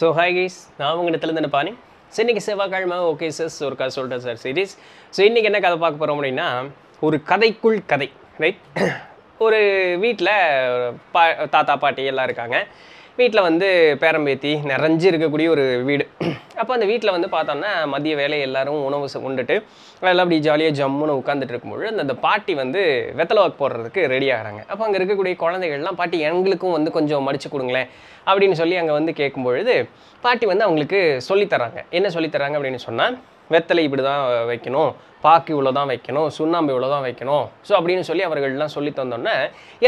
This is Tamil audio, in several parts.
ஸோ ஹாய் கைஸ் நான் உங்கள் இடத்துல பாணி. ஸோ இன்றைக்கி செவ்வாய்க்கிழமை. ஓகே சார் ஒரு கதை சொல்கிறேன் சார் சீரீஸ் ஸோ இன்றைக்கி என்ன கதை பார்க்க போகிறோம் அப்படின்னா ஒரு கதைக்குள் கதை ரைட் ஒரு வீட்டில் பா தாத்தா பாட்டி எல்லாம் இருக்காங்க. வீட்டில் வந்து பேரம்பேத்தி நிறைஞ்சு இருக்கக்கூடிய ஒரு வீடு. அப்போ அந்த வீட்டில் வந்து பார்த்தோம்னா மதிய வேலை எல்லாரும் உணவு உண்டுட்டு எல்லாம் அப்படி ஜாலியாக ஜம்முன்னு உட்காந்துட்டு இருக்கும்பொழுது அந்த அந்த பாட்டி வந்து வெத்தலை வாக்கு போடுறதுக்கு ரெடி ஆகிறாங்க. அப்போ அங்கே இருக்கக்கூடிய குழந்தைகள்லாம் பாட்டி எங்களுக்கும் வந்து கொஞ்சம் மடிச்சு கொடுங்களேன் அப்படின்னு சொல்லி அங்கே வந்து கேட்கும்பொழுது பாட்டி வந்து அவங்களுக்கு சொல்லித் தராங்க என்ன சொல்லித் தராங்க அப்படின்னு சொன்னால் வெத்தலை இப்படி தான் வைக்கணும் பாக்கு இவ்வளோ தான் வைக்கணும் சுண்ணாம்பு இவ்வளோ தான் வைக்கணும். ஸோ அப்படின்னு சொல்லி அவர்கள்லாம் சொல்லி தந்தோன்னே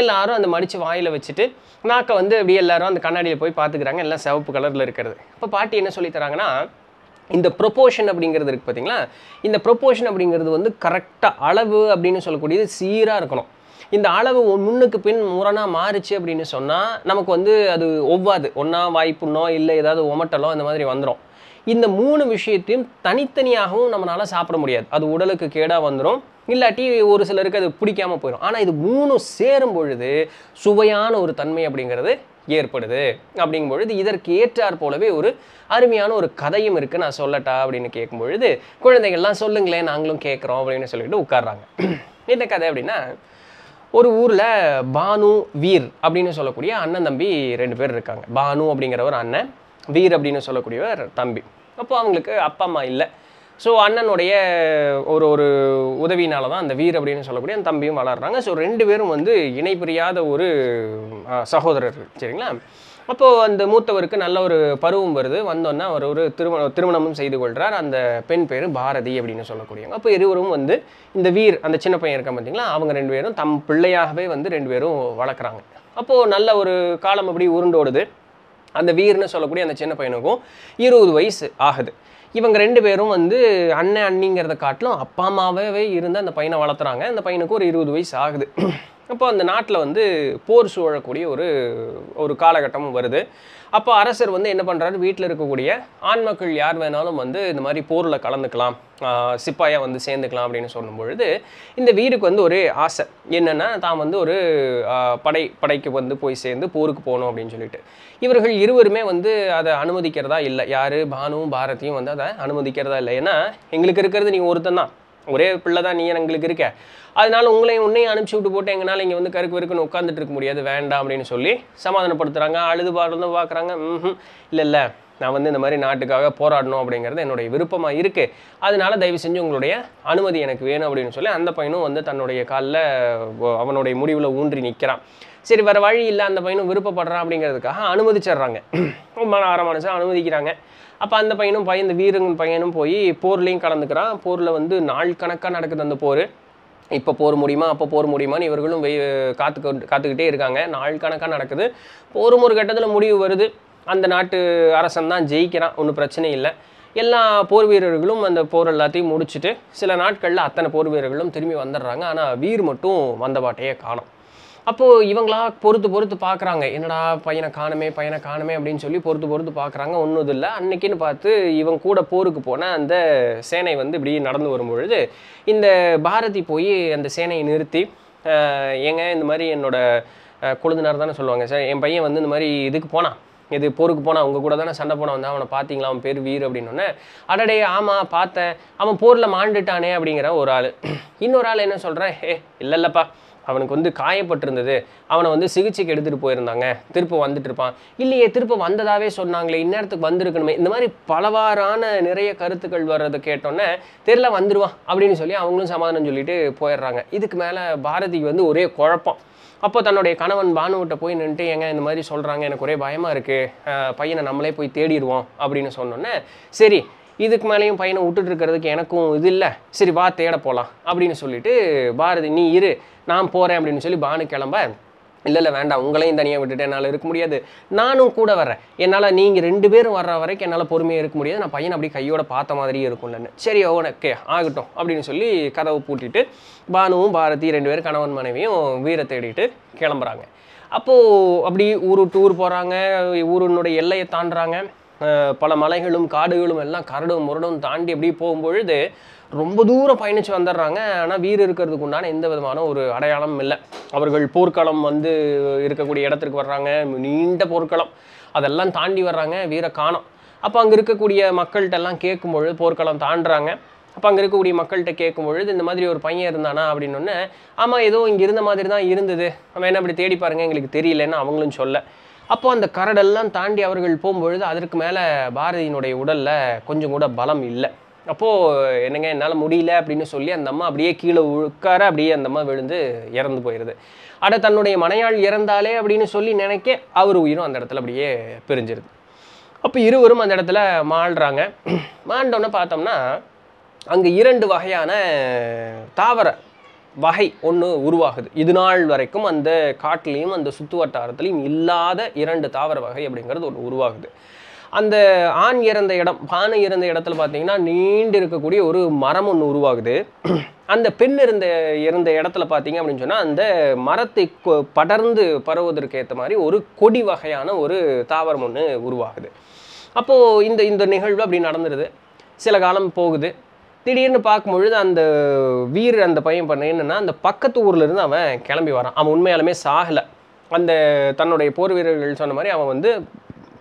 எல்லாரும் அந்த மடித்து வாயில் வச்சுட்டு நாக்கை வந்து அப்படியே எல்லாரும் அந்த கண்ணாடியில் போய் பார்த்துக்கிறாங்க எல்லாம் சிவப்பு கலரில் இருக்கிறது. இப்போ பாட்டி என்ன சொல்லி தராங்கன்னா இந்த ப்ரொப்போஷன் அப்படிங்கிறது இருக்குது பார்த்தீங்களா இந்த ப்ரொப்போஷன் அப்படிங்கிறது வந்து கரெக்டாக அளவு அப்படின்னு சொல்லக்கூடியது சீராக இருக்கணும். இந்த அளவு முன்னுக்கு பின் முரணாக மாறுச்சு அப்படின்னு சொன்னால் நமக்கு வந்து அது ஒவ்வாது. ஒன்றா வாய்ப்புண்ணோ இல்லை ஏதாவது ஒமட்டலோ அந்த மாதிரி வந்துடும் இந்த மூணு விஷயத்தையும் தனித்தனியாகவும் நம்மளால் சாப்பிட முடியாது. அது உடலுக்கு கேடாக வந்துடும் இல்லாட்டி ஒரு சிலருக்கு அது பிடிக்காமல் போயிடும் ஆனால் இது மூணும் சேரும் பொழுது சுவையான ஒரு தன்மை அப்படிங்கிறது ஏற்படுது. அப்படிங்கும் பொழுது இதற்கு ஏற்றாற் போலவே ஒரு அருமையான ஒரு கதையும் இருக்குது நான் சொல்லட்டா அப்படின்னு கேட்கும் பொழுது குழந்தைகள்லாம் சொல்லுங்களேன் நாங்களும் கேட்குறோம் அப்படின்னு சொல்லிட்டு உட்காடுறாங்க என்ன கதை அப்படின்னா ஒரு ஊரில் பானு வீர் அப்படின்னு சொல்லக்கூடிய அண்ணன் தம்பி ரெண்டு பேர் இருக்காங்க. பானு அப்படிங்கிற ஒரு அண்ணன் வீர் அப்படின்னு சொல்லக்கூடியவர் தம்பி. அப்போ அவங்களுக்கு அப்பா அம்மா இல்லை. ஸோ அண்ணனுடைய ஒரு ஒரு உதவியினால தான் அந்த வீர் அப்படின்னு சொல்லக்கூடிய அந்த தம்பியும் வளர்றாங்க. ஸோ ரெண்டு பேரும் வந்து இணைபிரியாத ஒரு சகோதரர் சகோதரர்கள் சரிங்களா? அப்போது அந்த மூத்தவருக்கு நல்ல ஒரு பருவம் வருது. வந்தோன்னா அவர் ஒரு திருமண திருமணமும் செய்து கொள்கிறார் அந்த பெண் பேர் பாரதி அப்படின்னு சொல்லக்கூடியவங்க. அப்போ இருவரும் வந்து இந்த வீர் அந்த சின்ன பையன் இருக்கான் பார்த்தீங்களா அவங்க ரெண்டு பேரும் தம் பிள்ளையாகவே வந்து ரெண்டு பேரும் வளர்க்குறாங்க. அப்போது நல்ல ஒரு காலம் அப்படி உருண்டோடுது. அந்த வீர்னு சொல்லக்கூடிய அந்த சின்ன பையனுக்கும் இருபது வயசு ஆகுது. இவங்க ரெண்டு பேரும் வந்து அண்ணன் அண்ணிங்கிறத காட்டிலும் அப்பா அம்மாவே இருந்து அந்த பையனை வளர்த்துறாங்க. அந்த பையனுக்கு ஒரு இருபது வயசு ஆகுது. அப்போ அந்த நாட்டில் வந்து போர் சூழக்கூடிய ஒரு ஒரு காலகட்டமும் வருது. அப்போ அரசர் வந்து என்ன பண்ணுறாரு வீட்டில் இருக்கக்கூடிய ஆண் மக்கள் யார் வேணாலும் வந்து இந்த மாதிரி போரில் கலந்துக்கலாம். சிப்பாயாக வந்து சேர்ந்துக்கலாம் அப்படின்னு சொல்லும் பொழுது இந்த வீருக்கு வந்து ஒரு ஆசை. என்னென்னா தான் வந்து ஒரு படை படைக்கு வந்து போய் சேர்ந்து போருக்கு போகணும் அப்படின்னு சொல்லிட்டு. இவர்கள் இருவருமே வந்து அதை அனுமதிக்கிறதா இல்லை. யார்? பானுவும் பாரதியும் வந்து அதை அனுமதிக்கிறதா இல்லை. ஏன்னா எங்களுக்கு இருக்கிறது நீங்கள் ஒருத்தன் தான். ஒரே பிள்ளை தான் நீ எங்களுக்கு இருக்க. அதனால உங்களையும் உன்னையும் அனுப்பிச்சி விட்டு போட்டு எங்களால் இங்கே வந்து கருக்கு வெறுக்குன்னு உட்காந்துட்டு இருக்க முடியாது வேண்டாம் அப்படின்னு சொல்லி சமாதானப்படுத்துகிறாங்க அழுது பாடுறதும் பார்க்குறாங்க. ம் இல்லை இல்லை. நான் வந்து இந்த மாதிரி நாட்டுக்காக போராடணும் அப்படிங்கிறது என்னுடைய விருப்பமாக இருக்குது அதனால தயவு செஞ்சு உங்களுடைய அனுமதி எனக்கு வேணும் அப்படின்னு சொல்லி அந்த பையனும் வந்து தன்னுடைய காலில் அவனுடைய முடிவில் ஊன்றி நிற்கிறான் சரி வேறு வழி இல்லை அந்த பையனும் விருப்பப்படுறான் அப்படிங்கிறதுக்காக அனுமதிச்சிடுறாங்க. ரொம்ப ஆறாம் மனுஷன் அனுமதிக்கிறாங்க. அப்போ அந்த பையனும் பையன் இந்த வீரன் பையனும் போய் போர்லேயும் கலந்துக்கிறான். போரில் வந்து நாள் கணக்காக நடக்குது அந்த போர். இப்போ போர் முடியுமா அப்போ போர் முடியுமான்னு இவர்களும் வெய் காத்துக்கொண்டு காத்துக்கிட்டே இருக்காங்க. நாள் கணக்காக நடக்குது. போரும் ஒரு கட்டத்தில் முடிவு வருது. அந்த நாட்டு அரசன் தான் ஜெயிக்கிறான் ஒன்றும் பிரச்சனை இல்லை. எல்லா போர் வீரர்களும் அந்த போர் எல்லாத்தையும் முடிச்சுட்டு சில நாட்களில் அத்தனை போர் வீரர்களும் திரும்பி வந்துடுறாங்க. ஆனால் வீர் மட்டும் வந்த பாட்டையே காணோம். அப்போது இவங்களா பொறுத்து பொறுத்து பார்க்குறாங்க என்னடா பையனை காணுமே பையனை காணுமே அப்படின்னு சொல்லி பொறுத்து பொறுத்து பார்க்குறாங்க ஒன்றும் இல்லை. அன்னைக்குன்னு பார்த்து இவன் கூட போருக்கு போன அந்த சேனை வந்து இப்படி நடந்து வரும்பொழுது இந்த பாரதி போய் அந்த சேனையை நிறுத்தி ஏங்க இந்த மாதிரி என்னோடய கொழுந்தினார் தானே சொல்லுவாங்க சார் என் பையன் வந்து இந்த மாதிரி இதுக்கு போனான் இது போருக்கு போனால் அவங்க கூட தானே சண்டை போன வந்தான் அவனை பார்த்தீங்களா அவன் பேர் வீர் அப்படின்னோடனே அடடே ஆமாம் பார்த்தேன் அவன் போரில் மாண்டுட்டானே அப்படிங்கிற ஒரு ஆள். இன்னொரு ஆள் என்ன சொல்கிறேன் ஏ இல்லை இல்லைப்பா. அவனுக்கு வந்து காயப்பட்டிருந்தது. அவனை வந்து சிகிச்சைக்கு எடுத்துகிட்டு போயிருந்தாங்க. திருப்ப வந்துட்டு இருப்பான். இல்லையே திருப்ப வந்ததாகவே சொன்னாங்களே இந்நேரத்துக்கு வந்திருக்கணுமே. இந்த மாதிரி பலவாறான நிறைய கருத்துக்கள் வர்றதை கேட்டோன்னே தெரியல வந்துடுவான் அப்படின்னு சொல்லி அவங்களும் சமாதானம் சொல்லிட்டு போயிடுறாங்க. இதுக்கு மேலே பாரதிக்கு வந்து ஒரே குழப்பம். அப்போ தன்னுடைய கணவன் பானுவிட்ட போய் நின்றுட்டு ஏங்க இந்த மாதிரி சொல்கிறாங்க எனக்கு ஒரே பயமாக இருக்குது பையனை நம்மளே போய் தேடிடுவோம் அப்படின்னு சொன்னோன்னே சரி இதுக்கு மேலேயும் பையனை விட்டுட்டு இருக்கிறதுக்கு எனக்கும் இது இல்லை. சரி வா தேட போகலாம் அப்படின்னு சொல்லிட்டு பாரதி நீ இரு நான் போகிறேன் அப்படின்னு சொல்லி பானு கிளம்ப. இல்லை இல்லை வேண்டாம் உங்களையும் தனியாக விட்டுட்டு என்னால் இருக்க முடியாது. நானும் கூட வரேன் என்னால் நீங்கள் ரெண்டு பேரும் வர்ற வரைக்கும் என்னால் பொறுமையாக இருக்க முடியாது. நான் பையனை அப்படி கையோட பார்த்த மாதிரியே இருக்கும்லன்னு சரி ஓனக்கே ஆகட்டும் அப்படின்னு சொல்லி கதவை பூட்டிட்டு பானுவும் பாரதி ரெண்டு பேரும் கணவன் மனைவியும் வீரை தேடிட்டு கிளம்புறாங்க. அப்போது அப்படி ஊர் டூர் போகிறாங்க ஊரினுடைய எல்லையை தாண்டுறாங்க. பல மலைகளும் காடுகளும் எல்லாம் கரடும் முரடும் தாண்டி அப்படியே போகும்பொழுது ரொம்ப தூரம் பயணித்து வந்துடுறாங்க ஆனால் வீர் இருக்கிறதுக்கு உண்டான எந்த விதமான ஒரு அடையாளமும் இல்லை. அவர்கள் போர்க்களம் வந்து இருக்கக்கூடிய இடத்திற்கு வர்றாங்க. நீண்ட போர்க்களம். அதெல்லாம் தாண்டி வர்றாங்க வீர காணோம். அப்போ அங்கே இருக்கக்கூடிய மக்கள்கிட்ட எல்லாம் கேட்கும்பொழுது போர்க்களம் தாண்டுறாங்க. அப்போ அங்கே இருக்கக்கூடிய மக்கள்கிட்ட கேட்கும் பொழுது இந்த மாதிரி ஒரு பையன் இருந்தானா அப்படின்னு ஒன்று ஆமாம் ஏதோ இங்கே இருந்த மாதிரி தான் இருந்தது. நம்ம என்ன அப்படி தேடி பாருங்கள் எங்களுக்கு தெரியலன்னு அவங்களும் சொல்ல. அப்போ அந்த கரடெல்லாம் தாண்டி அவர்கள் போகும்பொழுது அதற்கு மேலே பாரதியினுடைய உடலில் கொஞ்சம் கூட பலம் இல்லை. அப்போது என்னங்க என்னால் முடியல அப்படின்னு சொல்லி அந்த அம்மா அப்படியே கீழே உட்கார அப்படியே அந்த அம்மா விழுந்து இறந்து போயிடுது அட தன்னுடைய மனையாள் இறந்தாலே அப்படின்னு சொல்லி நினைக்க அவர் உயிரும் அந்த இடத்துல அப்படியே பிரிஞ்சிருது. அப்போ இருவரும் அந்த இடத்துல மாள்றாங்க. மாண்டோன்னு பார்த்தோம்னா அங்கே இரண்டு வகையான தாவர வகை ஒன்று உருவாகுது. இது நாள் வரைக்கும் அந்த காட்டிலையும் அந்த சுற்று வட்டாரத்துலையும் இல்லாத இரண்டு தாவர வகை அப்படிங்கிறது ஒன்று உருவாகுது. அந்த ஆண் இறந்த இடம் பானை இறந்த இடத்துல பார்த்தீங்கன்னா நீண்டு இருக்கக்கூடிய ஒரு மரம் ஒன்று உருவாகுது. அந்த பெண் இருந்த இருந்த இடத்துல பார்த்தீங்க அப்படின்னு சொன்னால் அந்த மரத்தை கொ- படர்ந்து பரவுவதற்கு ஏற்ற மாதிரி ஒரு கொடி வகையான ஒரு தாவரம் ஒன்று உருவாகுது. அப்போது இந்த இந்த நிகழ்வு அப்படி நடந்துடுது சில காலம் போகுது. திடீர்னு பார்க்கும்பொழுது அந்த வீர் அந்த பையன் பண்ண என்னென்னா அந்த பக்கத்து ஊர்லேருந்து அவன் கிளம்பி வரான். அவன் உண்மையாலுமே சாகலை. அந்த தன்னுடைய போர் வீரர்கள் சொன்ன மாதிரி அவன் வந்து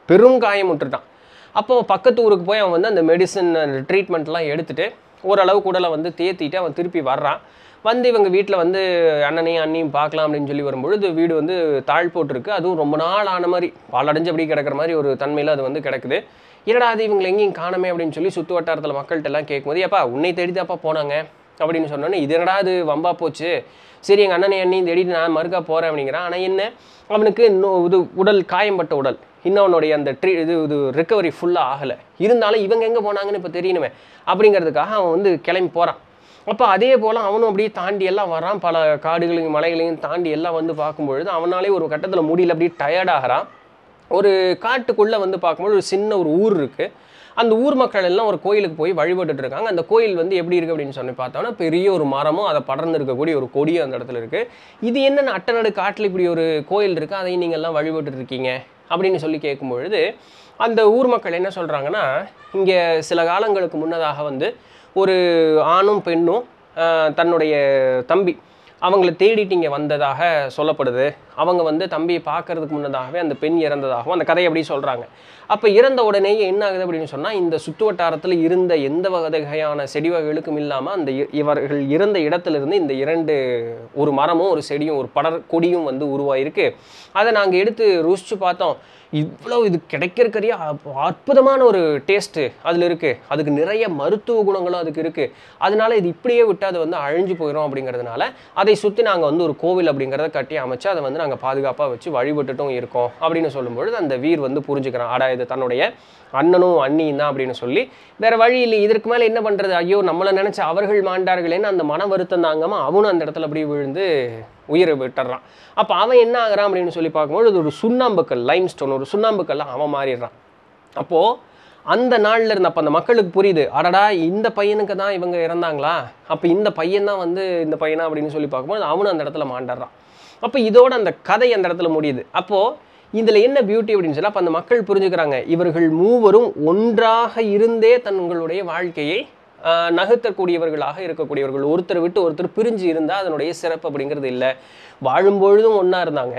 பெரும் விட்டுட்டான் அப்போ பக்கத்து ஊருக்கு போய் அவன் வந்து அந்த மெடிசன் அந்த ட்ரீட்மெண்ட்லாம் எடுத்துட்டு ஓரளவு உடலை வந்து தேத்திட்டு அவன் திருப்பி வர்றான். வந்து இவங்க வீட்டில் வந்து அண்ணனையும் அண்ணியும் பார்க்கலாம் அப்படின்னு சொல்லி வரும்பொழுது வீடு வந்து தாழ் போட்டிருக்கு. அதுவும் ரொம்ப நாள் ஆன மாதிரி பாலடைஞ்சு அப்படி கிடக்கிற மாதிரி ஒரு தன்மையில் அது வந்து கிடக்குது. என்னடா அது இவங்களை எங்கேயும் காணமே? அப்படின்னு சொல்லி சுற்று வட்டாரத்தில் மக்கள்கிட்ட எல்லாம் கேட்கும்போது ஏப்பா உன்னை தேடிதாப்பா போனாங்க? அப்படின்னு சொன்னோன்னே இது என்னடா அது வம்பா போச்சு. சரி எங்கள் அண்ணனை அண்ணியும் தேடிட்டு நான் மறுக்கா போகிறேன் அப்படிங்கிறான். ஆனால் என்ன அவனுக்கு இன்னும் இது உடல் காயம்பட்ட உடல். இன்னும் அவனுடைய அந்த ட்ரீ இது இது ரிக்கவரி ஃபுல்லாக ஆகலை. இருந்தாலும் இவங்க எங்கே போனாங்கன்னு இப்போ தெரியணுமே. அப்படிங்கிறதுக்காக அவன் வந்து கிளம்பி போகிறான் அப்போ அதே போல் அவனும் அப்படியே தாண்டி எல்லாம் வரான். பல காடுகளையும் மலைகளையும் தாண்டி எல்லாம் வந்து பார்க்கும்பொழுது அவனாலே ஒரு கட்டத்தில் முடியல அப்படியே டயர்டாகிறான் ஒரு காட்டுக்குள்ளே வந்து பார்க்கும்போது ஒரு சின்ன ஒரு ஊர் இருக்குது அந்த ஊர் மக்கள் எல்லாம் ஒரு கோயிலுக்கு போய் வழிபட்டுட்டு இருக்காங்க. அந்த கோயில் வந்து எப்படி இருக்குது அப்படின்னு சொல்லி பார்த்தோம்னா பெரிய ஒரு மரமும் அதை படர்ந்து இருக்கக்கூடிய ஒரு கொடியும் அந்த இடத்துல இருக்குது இது என்னென்ன அட்டநாடு காட்டில் இப்படி ஒரு கோயில் இருக்குது அதையும் நீங்கள் எல்லாம் வழிபட்டு இருக்கீங்க அப்படின்னு சொல்லி கேட்கும்பொழுது அந்த ஊர் மக்கள் என்ன சொல்கிறாங்கன்னா இங்கே சில காலங்களுக்கு முன்னதாக வந்து ஒரு ஆணும் பெண்ணும் தன்னுடைய தம்பி. அவங்கள தேடிட்டு இங்கே வந்ததாக சொல்லப்படுது. அவங்க வந்து தம்பியை பார்க்கறதுக்கு முன்னதாகவே அந்த பெண் இறந்ததாகவும் அந்த கதையை அப்படி சொல்கிறாங்க அப்போ இறந்த உடனேயே என்ன ஆகுது அப்படின்னு சொன்னால் இந்த சுற்று வட்டாரத்தில் இருந்த எந்த வகையான செடி வகைகளுக்கும் இல்லாமல் அந்த இ- இவர்கள் இறந்த இடத்துலேருந்து இந்த இரண்டு ஒரு மரமும் ஒரு செடியும் ஒரு படர் கொடியும் வந்து உருவாயிருக்கு. அதை நாங்கள் எடுத்து ருசிச்சு பார்த்தோம். இவ்வளோ இது கிடைக்கிறக்கறிய அற்புதமான ஒரு டேஸ்ட்டு அதில் இருக்குது அதுக்கு நிறைய மருத்துவ குணங்களும் அதுக்கு இருக்குது அதனால இது இப்படியே விட்டு அது வந்து அழிஞ்சு போயிடும் அப்படிங்கிறதுனால அதை சுற்றி நாங்கள் வந்து ஒரு கோவில் அப்படிங்கிறத கட்டி அமைச்சு அதை வந்து நாங்கள் பாதுகாப்பாக வச்சு வழிபட்டுட்டும் இருக்கோம் அப்படின்னு சொல்லும்பொழுது அந்த வீர் வந்து புரிஞ்சுக்கிறான். அடா இது தன்னுடைய அண்ணனும் அண்ணியும் தான் அப்படின்னு சொல்லி வேற வழி இல்லை. இதற்கு மேலே என்ன பண்ணுறது ஐயோ நம்மளை நினச்சி அவர்கள் மாண்டார்களேன்னு அந்த மன வருத்தம் தாங்காமல் அவனும் அந்த இடத்துல அப்படியே விழுந்து உயிரை விட்டுறான். அப்போ அவன் என்ன ஆகுறான் அப்படின்னு சொல்லி பார்க்கும்போது இது ஒரு சுண்ணாம்புக்கல் லைம் ஸ்டோன் ஒரு சுண்ணாம்புக்கல்லாம் அவன் மாறிடுறான். அப்போது அந்த நாளில் இருந்த அப்போ அந்த மக்களுக்கு புரியுது அடடா இந்த பையனுக்கு தான் இவங்க இறந்தாங்களா? அப்போ இந்த பையன் தான் வந்து இந்த பையனா அப்படின்னு சொல்லி பார்க்கும்போது அவனும் அந்த இடத்துல மாண்டாடுறான். அப்போ இதோட அந்த கதை அந்த இடத்துல முடியுது. அப்போது இதில் என்ன பியூட்டி அப்படின்னு சொன்னால் அப்போ அந்த மக்கள் புரிஞ்சுக்கிறாங்க இவர்கள் மூவரும் ஒன்றாக இருந்தே தங்களுடைய வாழ்க்கையை நகர்த்தக்கூடியவர்களாக இருக்கக்கூடியவர்கள். ஒருத்தர் விட்டு ஒருத்தர் பிரிஞ்சு இருந்தால் அதனுடைய சிறப்பு அப்படிங்கிறது இல்லை. வாழும்பொழுதும் ஒன்றா இருந்தாங்க.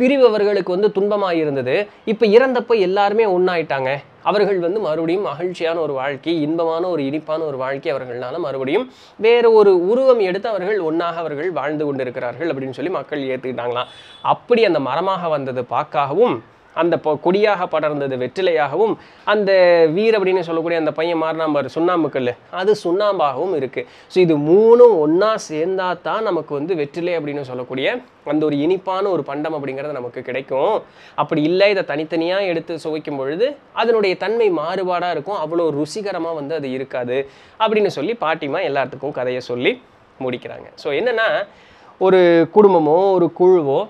பிரிவு அவர்களுக்கு வந்து துன்பமாக இருந்தது. இப்போ இறந்தப்போ எல்லாருமே ஒன்றாயிட்டாங்க அவர்கள் வந்து மறுபடியும் மகிழ்ச்சியான ஒரு வாழ்க்கை இன்பமான ஒரு இனிப்பான ஒரு வாழ்க்கை அவர்களால் மறுபடியும் வேறு ஒரு உருவம் எடுத்து அவர்கள் ஒன்றாக அவர்கள் வாழ்ந்து கொண்டிருக்கிறார்கள் அப்படின்னு சொல்லி மக்கள் ஏற்றுக்கிட்டாங்களாம் அப்படி அந்த மரமாக வந்தது பார்க்காகவும் அந்த பொ- கொடியாக படர்ந்தது வெற்றிலையாகவும் அந்த வீர் அப்படின்னு சொல்லக்கூடிய அந்த பையன் மாறினாம்பார் சுண்ணாம்புக்கல் அது சுண்ணாம்பாகவும் இருக்குது ஸோ இது மூணும் ஒன்றா சேர்ந்தா தான் நமக்கு வந்து வெற்றிலை அப்படின்னு சொல்லக்கூடிய அந்த ஒரு இனிப்பான ஒரு பண்டம் அப்படிங்கிறது நமக்கு கிடைக்கும். அப்படி இல்லை இதை தனித்தனியாக எடுத்து சுவைக்கும் பொழுது அதனுடைய தன்மை மாறுபாடாக இருக்கும். அவ்வளோ ருசிகரமாக வந்து அது இருக்காது அப்படின்னு சொல்லி பாட்டிமா எல்லாத்துக்கும் கதையை சொல்லி முடிக்கிறாங்க. ஸோ என்னென்னா ஒரு குடும்பமோ ஒரு குழுவோ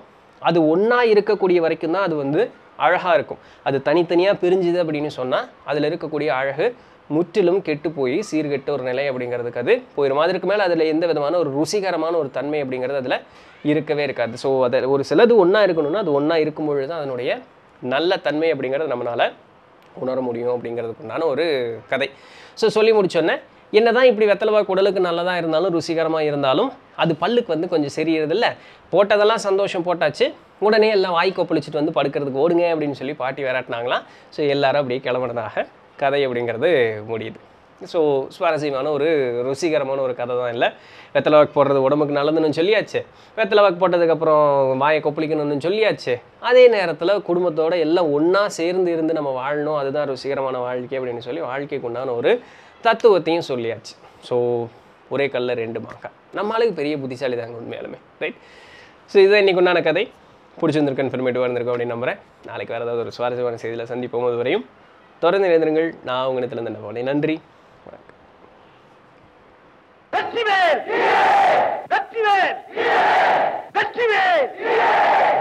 அது ஒன்றா இருக்கக்கூடிய வரைக்கும் தான் அது வந்து அழகாக இருக்கும். அது தனித்தனியாக பிரிஞ்சுது அப்படின்னு சொன்னால் அதில் இருக்கக்கூடிய அழகு முற்றிலும் கெட்டு போய் சீர்கெட்ட ஒரு நிலை அப்படிங்கிறதுக்கு அது போயிடும் அதற்கு மேலே அதில் எந்த விதமான ஒரு ருசிகரமான ஒரு தன்மை அப்படிங்கிறது அதில் இருக்கவே இருக்காது. ஸோ அதை ஒரு சிலது ஒன்றா இருக்கணும்னா அது ஒன்றா இருக்கும் பொழுது தான் அதனுடைய நல்ல தன்மை அப்படிங்கிறது நம்மளால் உணர முடியும் அப்படிங்கிறதுக்கு உண்டான ஒரு கதை. ஸோ சொல்லி முடிச்சோன்னே என்னதான் இப்படி வெத்தலைவா குடலுக்கு நல்லதாக இருந்தாலும் ருசிகரமாக இருந்தாலும் அது பல்லுக்கு வந்து கொஞ்சம் சரியறதில்ல. போட்டதெல்லாம் சந்தோஷம் போட்டாச்சு. உடனே எல்லாம் வாய் கொப்பளிச்சுட்டு வந்து படுக்கிறதுக்கு ஓடுங்க அப்படின்னு சொல்லி பாட்டி விராட்டினாங்களாம். ஸோ எல்லாரும் அப்படியே கிளம்புனதாக கதை அப்படிங்கிறது முடியுது. ஸோ சுவாரஸ்யமான ஒரு ருசிகரமான ஒரு கதை தான் இல்லை. வெத்தலை வாக்கு போடுறது உடம்புக்கு நல்லதுன்னு சொல்லியாச்சு. வெத்தலை வாக்கு போட்டதுக்கப்புறம் வாயை கொப்பளிக்கணும்னு சொல்லியாச்சு. அதே நேரத்தில் குடும்பத்தோட எல்லாம் ஒன்றா சேர்ந்து இருந்து நம்ம வாழணும். அதுதான் ருசிகரமான வாழ்க்கை அப்படின்னு சொல்லி வாழ்க்கைக்கு உண்டான ஒரு தத்துவத்தையும் சொல்லியாச்சு. ஸோ ஒரே கல்லில் ரெண்டு மாங்காய். நம்ம ஆளுக்கு பெரிய புத்திசாலி தாங்க உண்மையாலுமே ரைட் ஸோ இதுதான் இன்னைக்கு உண்டான கதை. பிடிச்சிருந்திருக்கு இன்ஃபர்மேட்டிவாக இருந்திருக்கும் அப்படின்னு நம்புறேன். நாளைக்கு வேறு ஏதாவது ஒரு சுவாரஸ்யமான செய்தியில் சந்திப்போம். அது வரையும் தொடர்ந்து இணைந்திருங்கள். நான் உங்கள் இடத்துல இருந்து போனேன் நன்றி. வணக்கம். வெற்றிவேல்! வெற்றிவேல்! வெற்றிவேல்!